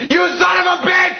You son of a bitch!